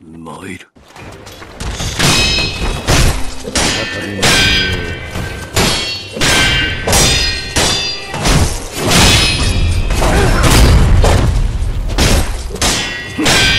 参る。Hmm.